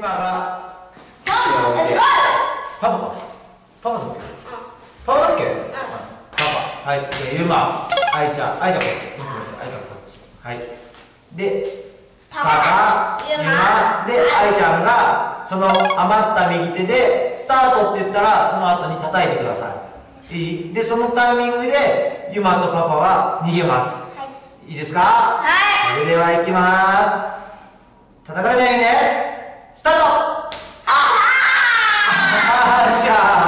今がパパパパだ。っけ？パパだっけ？パパ。はい。でゆま。あい。ちゃんあいちゃんこっちあいちゃんこっちはい。でパパゆま。であいちゃんがその余った右手でスタートって言ったらその後に叩いてください。いい？でそのタイミングでゆまとパパは逃げます。い。いですか？はい。それではいきます。叩かれないね Ah, já.